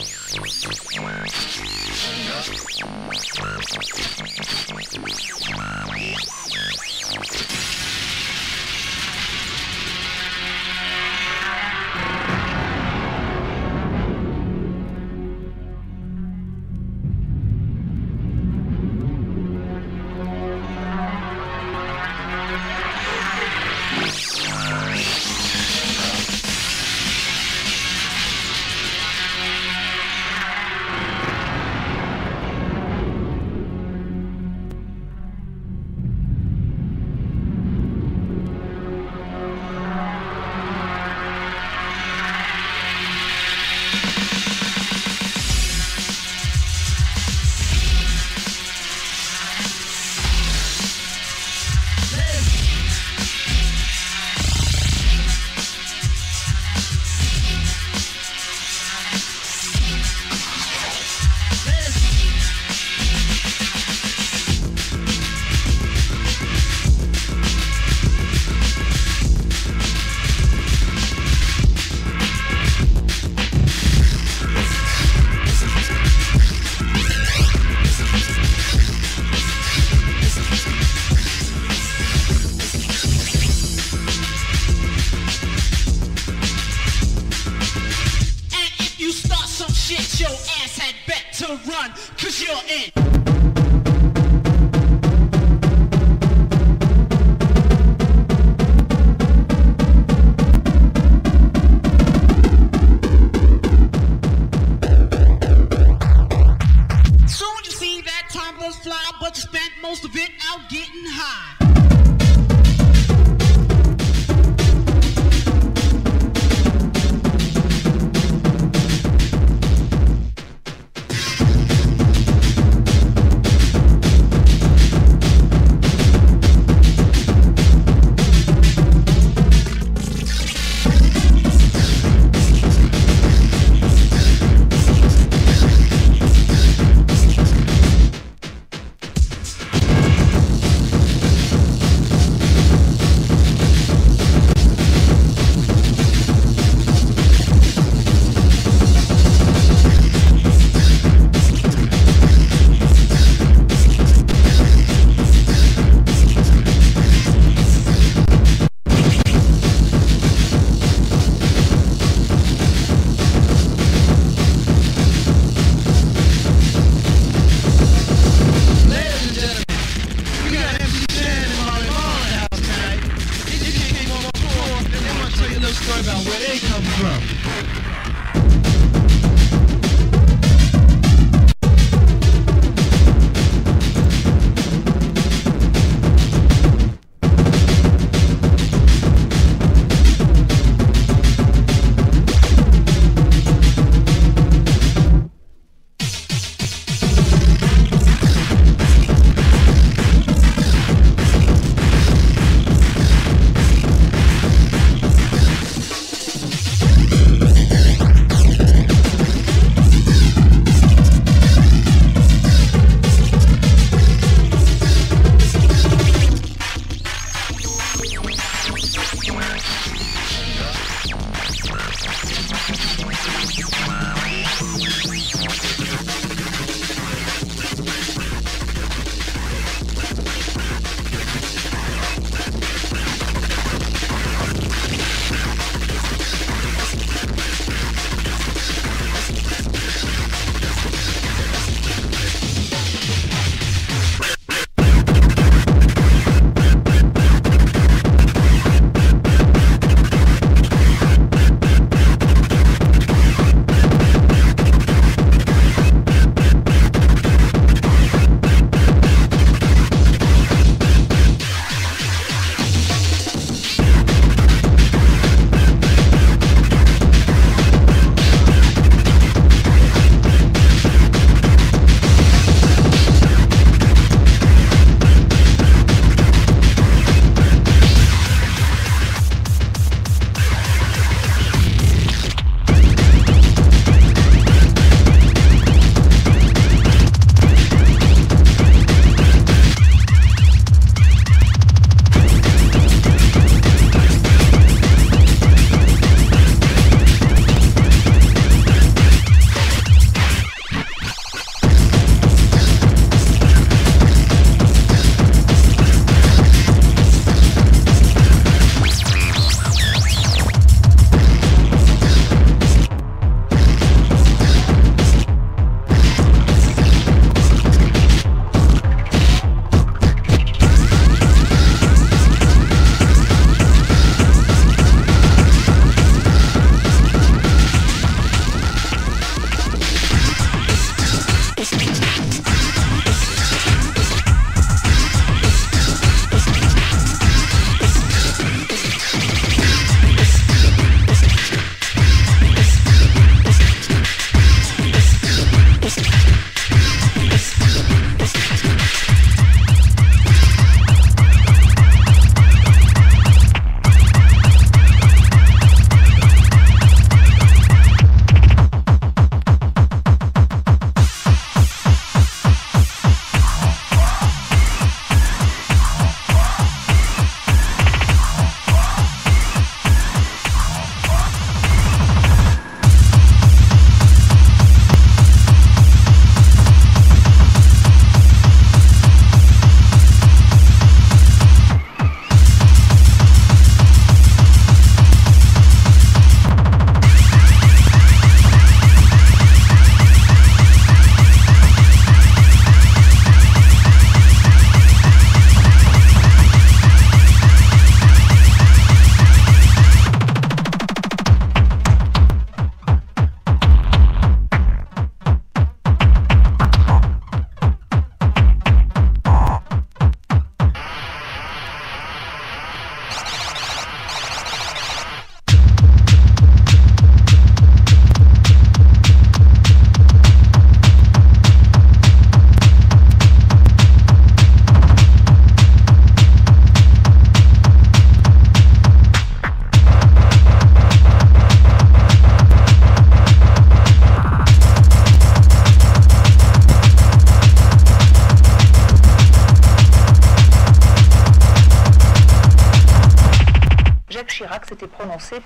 Thank you.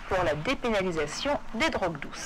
Pour la dépénalisation des drogues douces.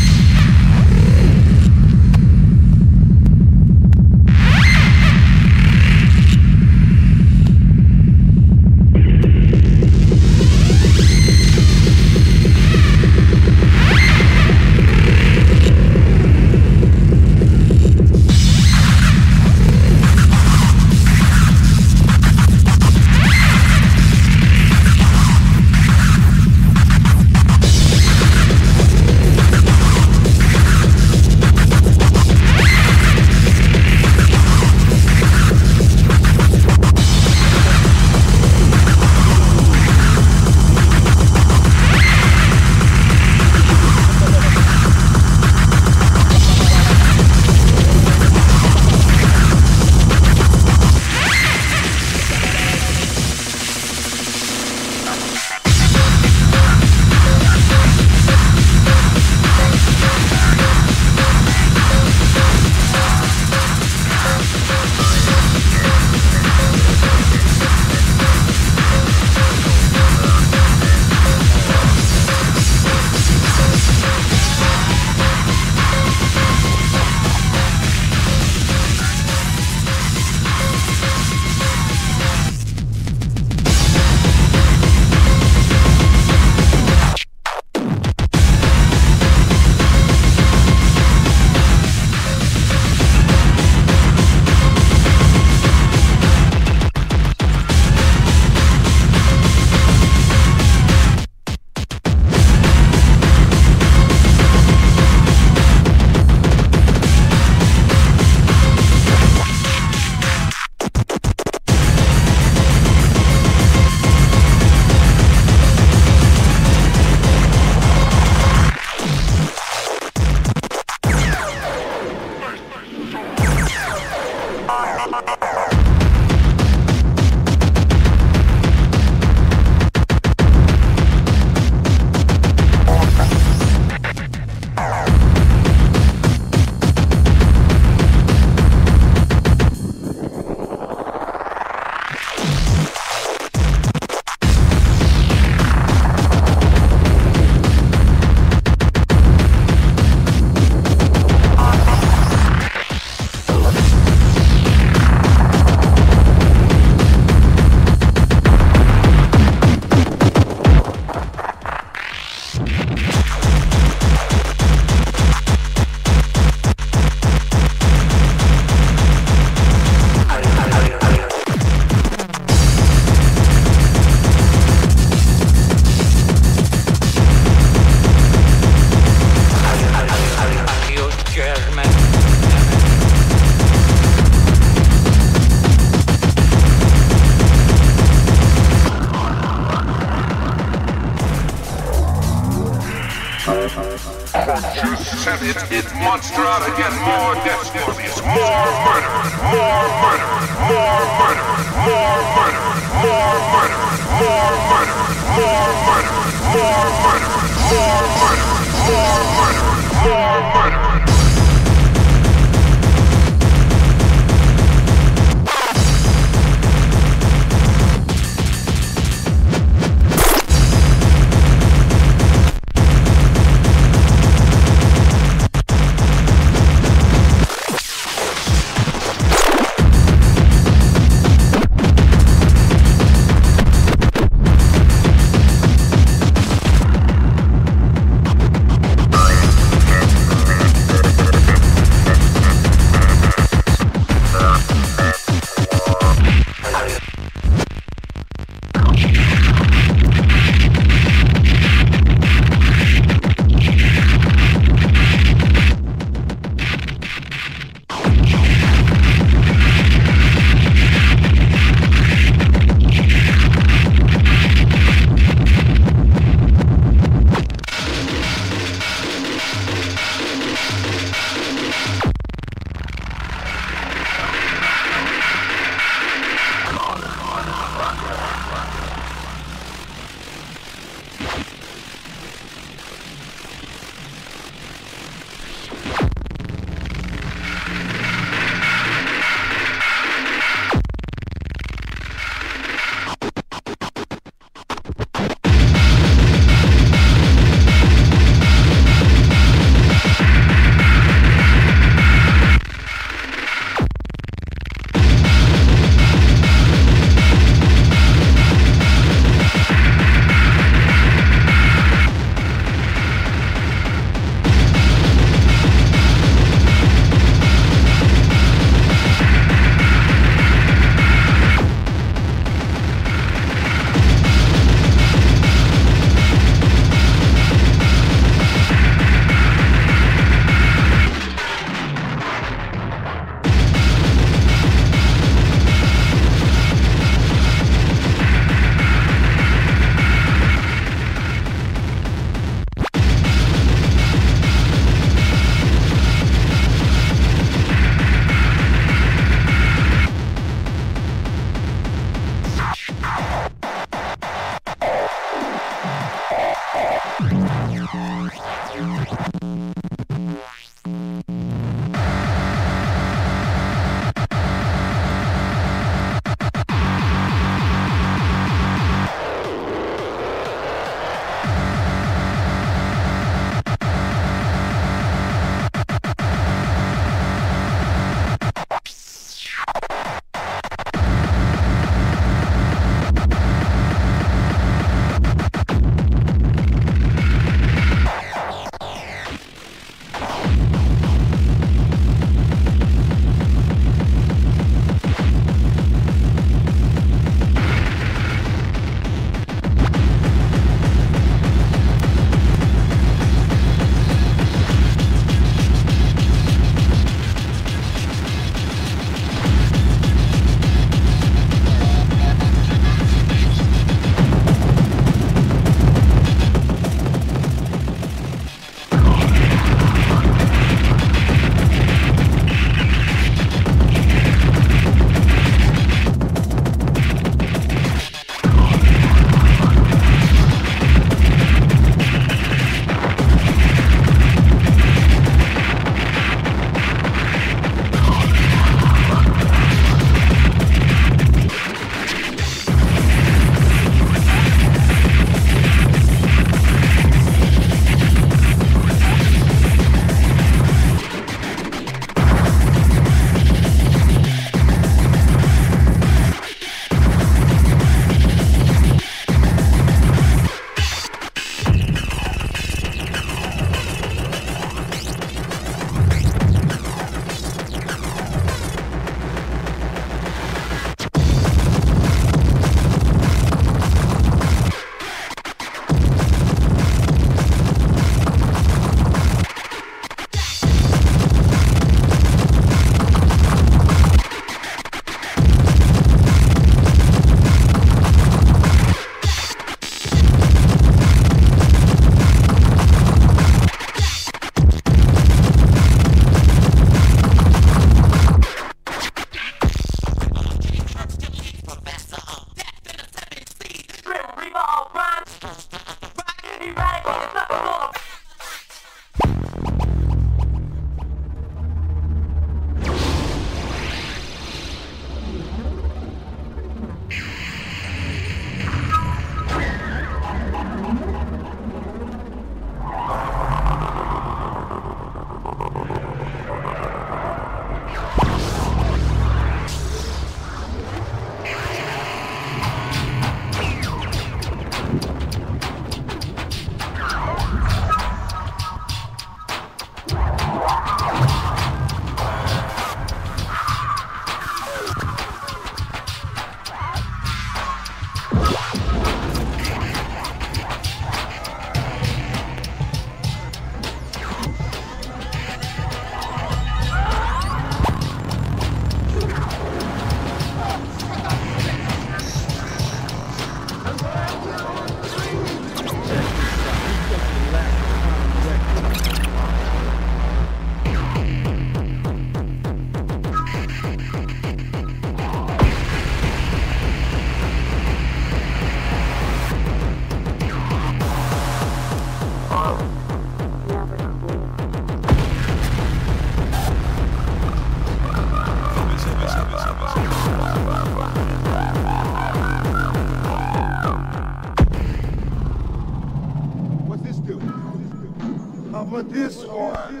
This one.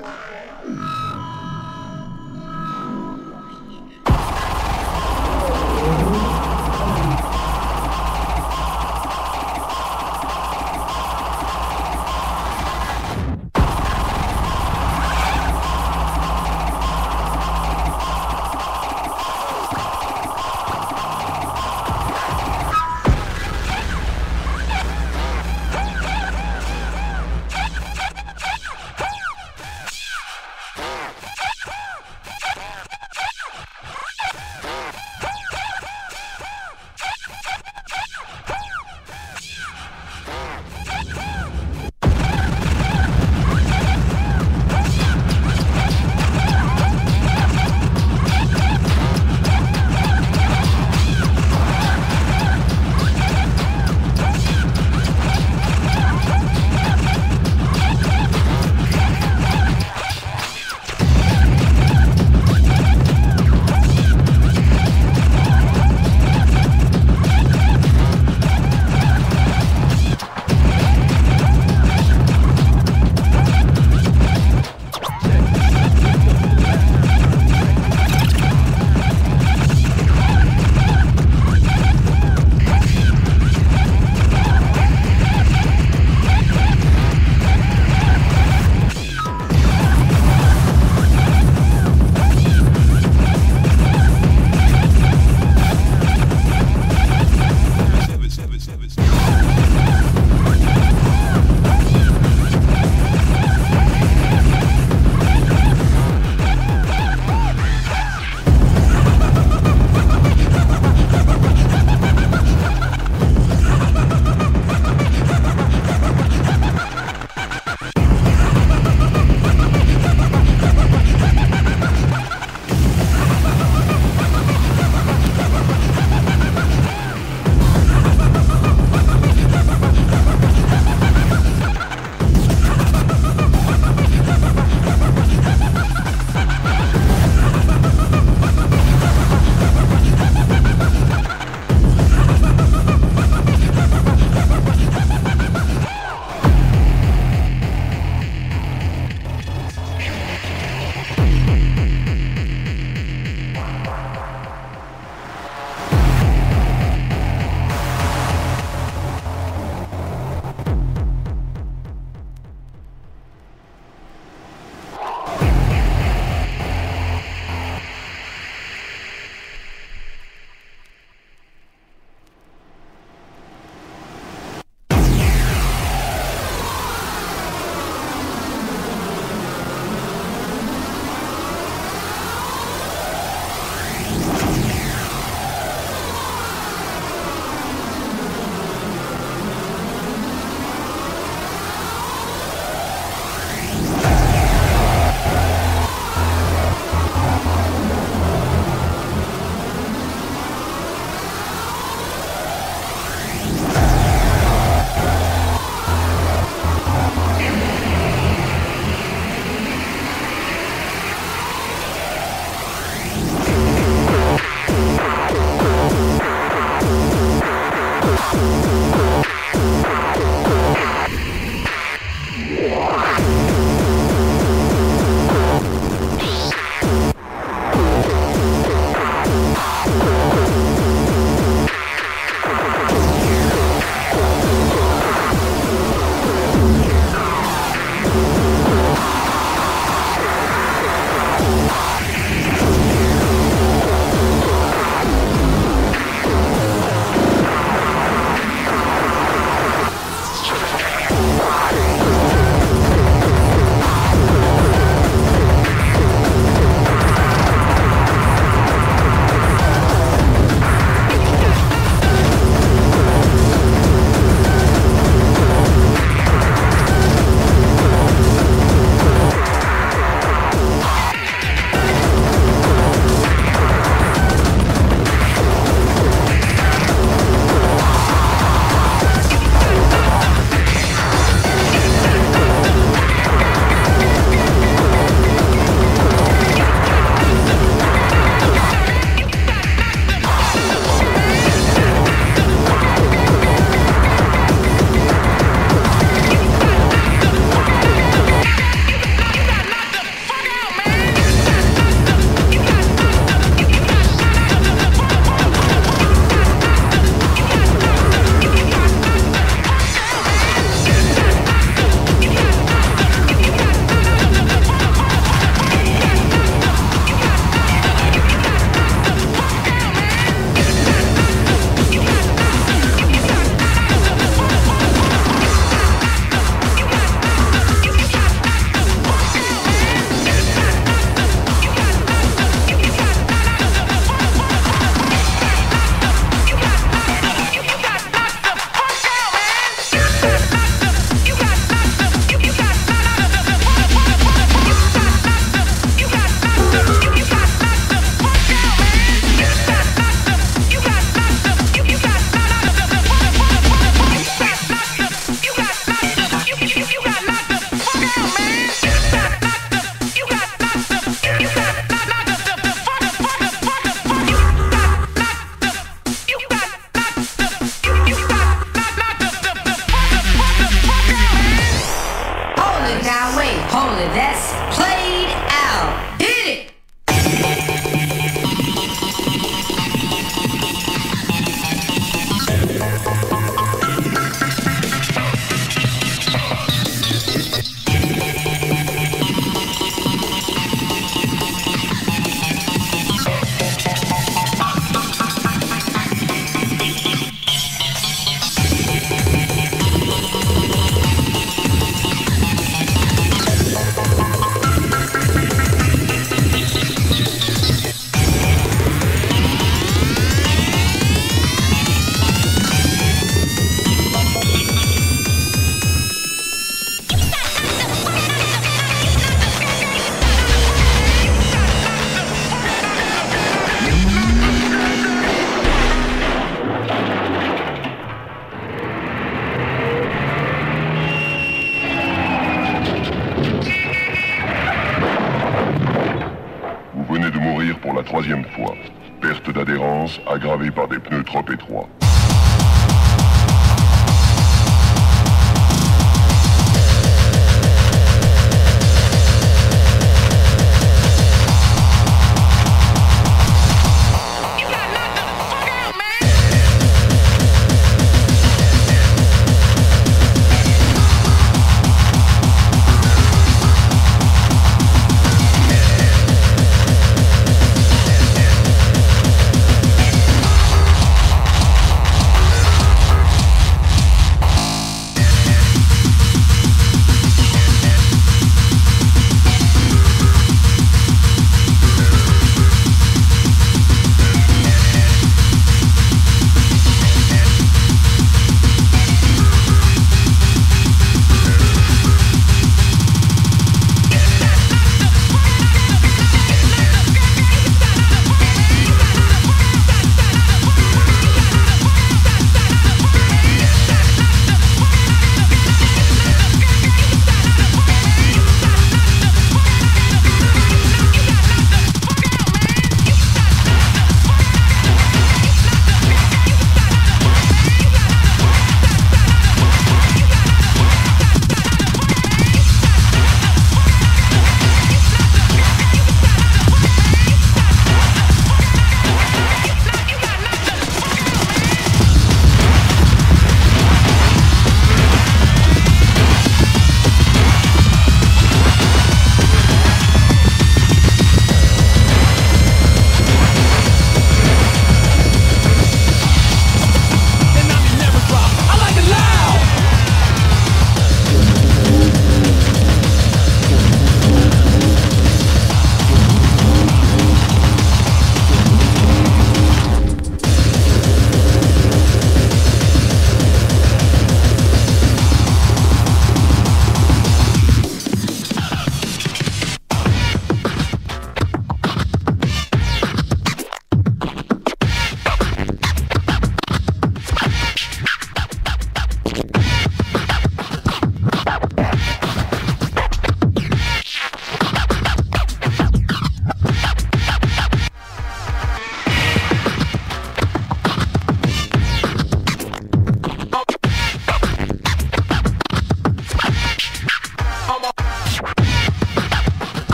Oh.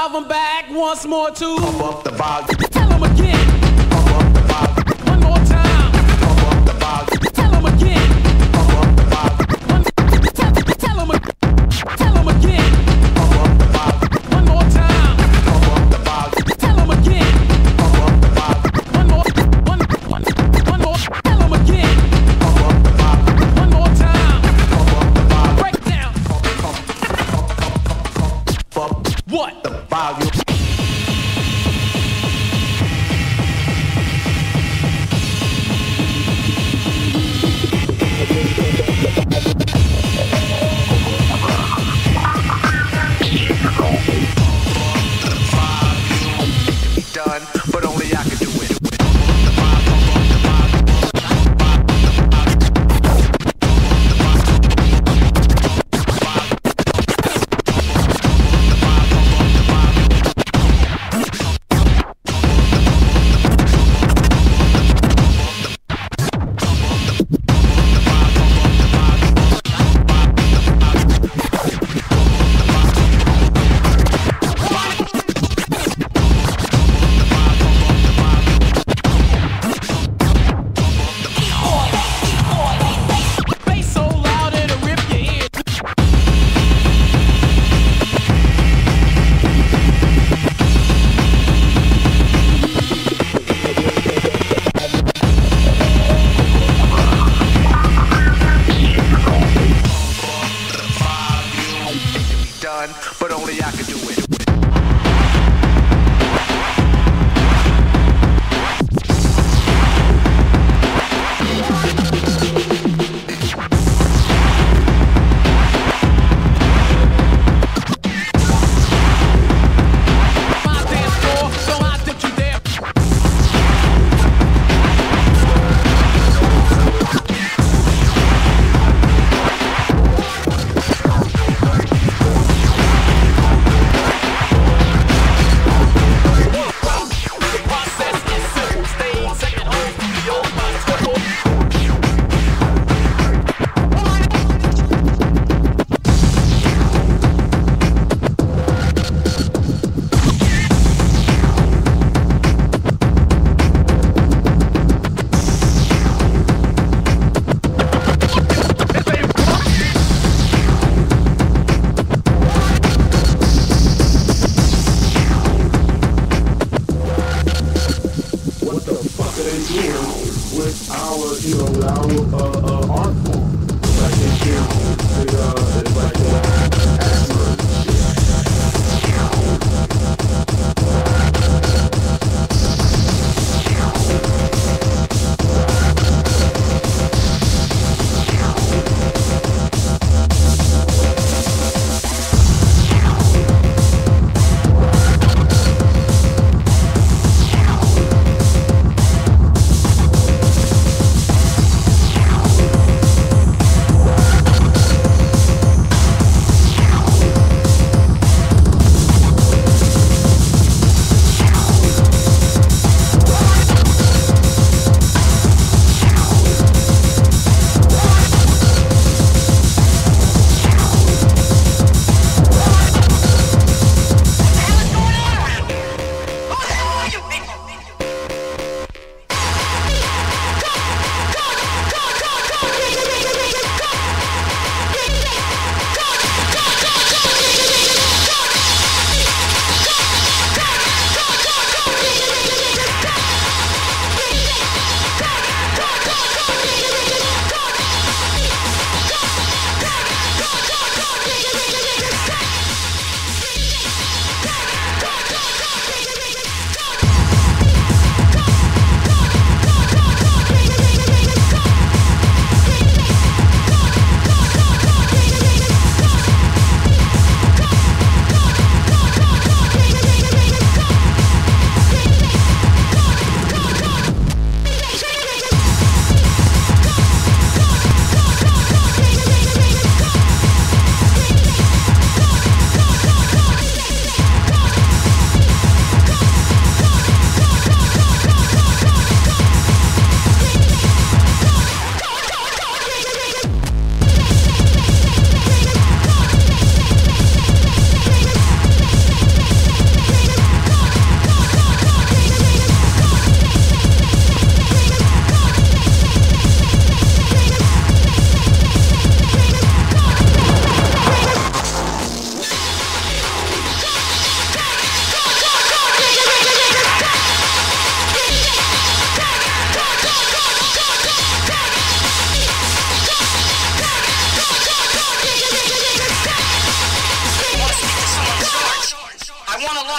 have them back once more too. Pump up the volume.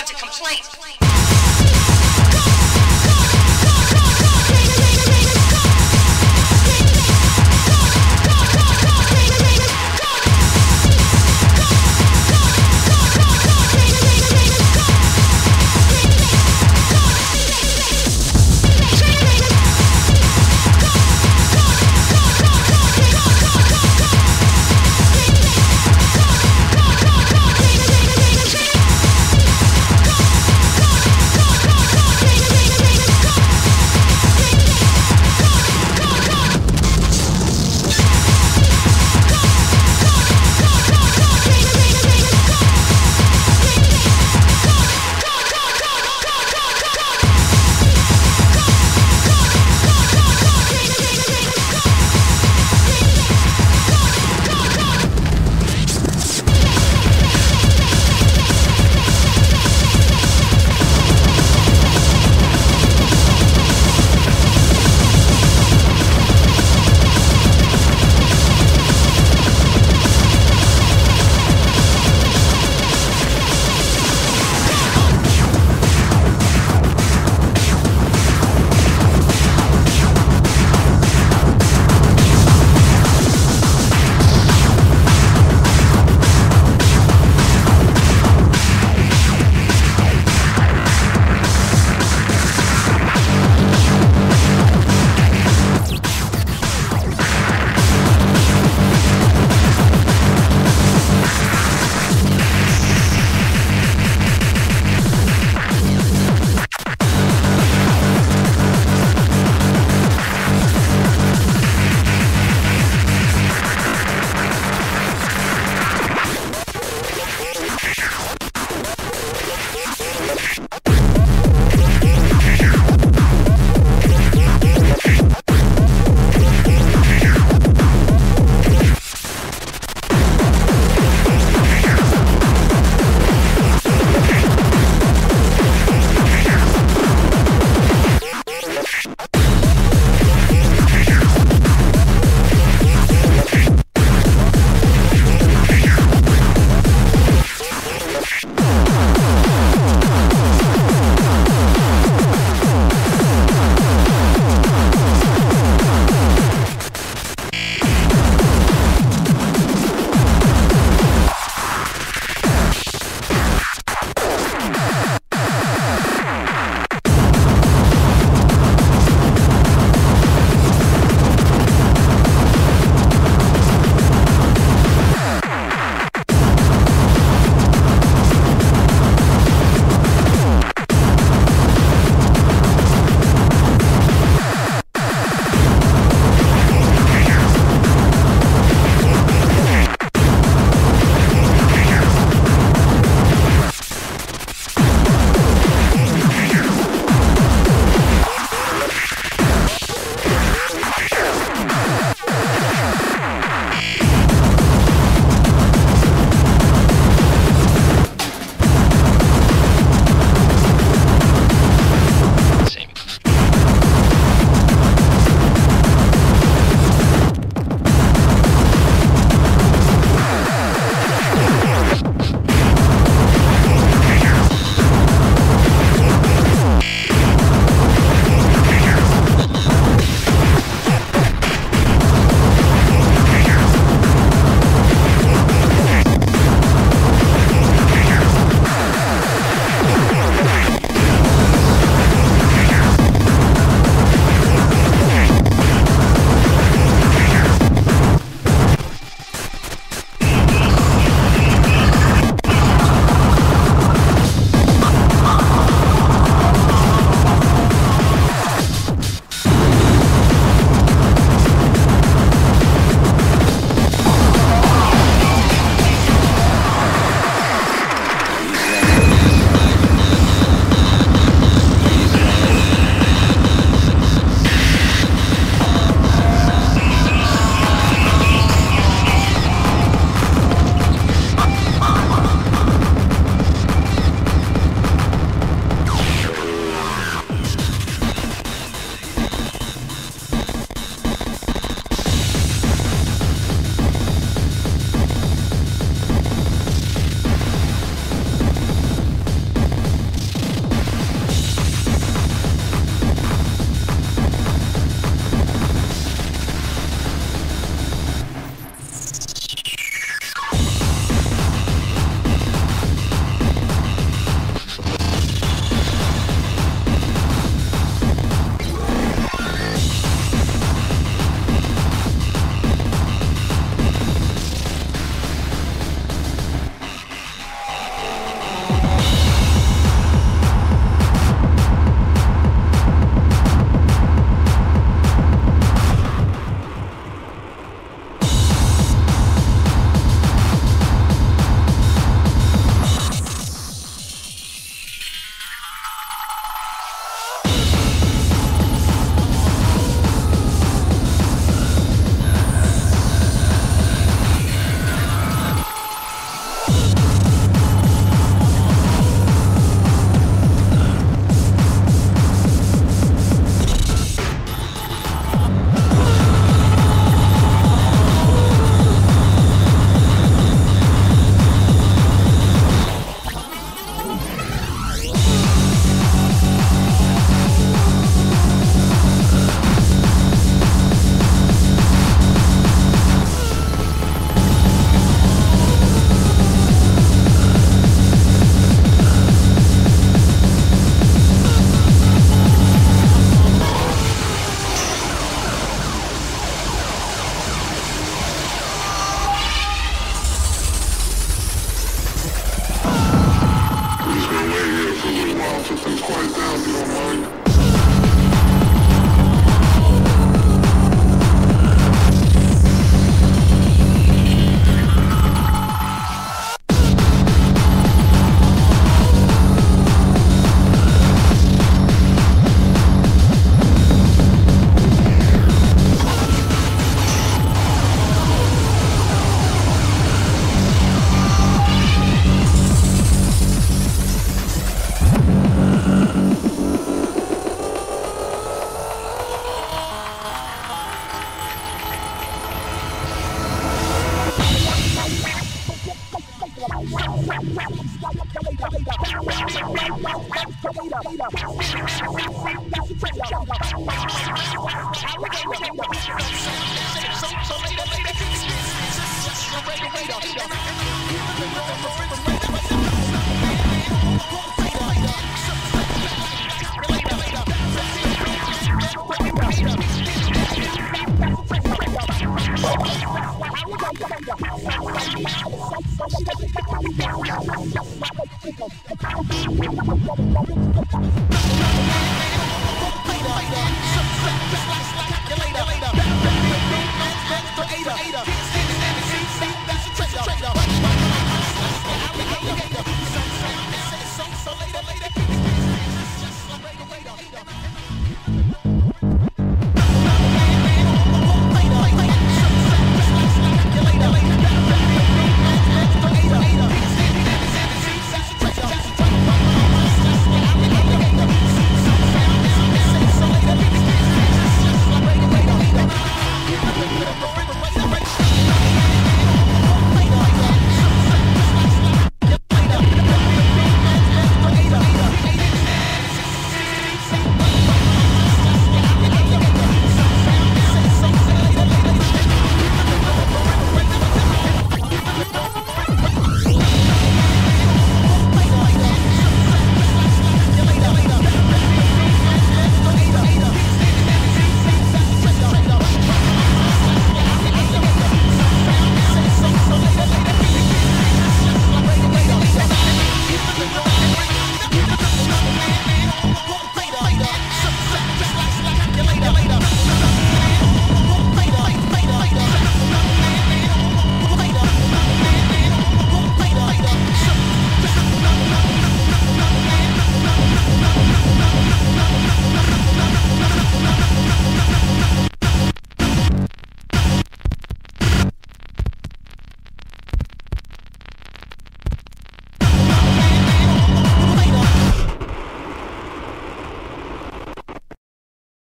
Lodge a complaint.